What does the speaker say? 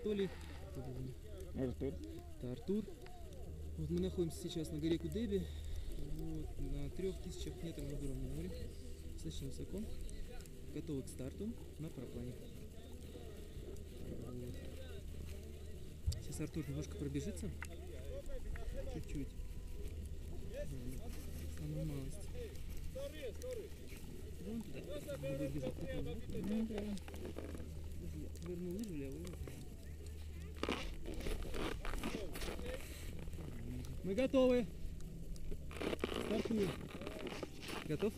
Анатолий. Артур. Это Артур. Вот мы находимся сейчас на горе Кудеби. Вот, на трех тысячах метров над уровнем моря. Достаточно высоко. Готовы к старту на параплане. Вот. Сейчас Артур немножко пробежится. Чуть-чуть. Вот. Самую малость. Вон туда. Будет бежать. Ну, да. Вернул лыжу левую. Мы готовы. Стартуем. Готов?